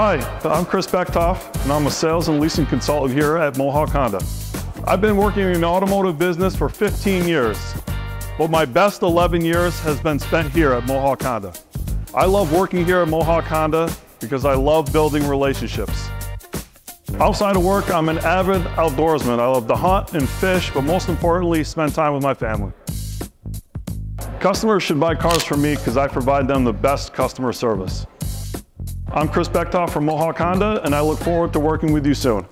Hi, I'm Chris Becktoft, and I'm a sales and leasing consultant here at Mohawk Honda. I've been working in the automotive business for 15 years, but my best 11 years has been spent here at Mohawk Honda. I love working here at Mohawk Honda because I love building relationships. Outside of work, I'm an avid outdoorsman. I love to hunt and fish, but most importantly, spend time with my family. Customers should buy cars from me because I provide them the best customer service. I'm Chris Becktoft from Mohawk Honda, and I look forward to working with you soon.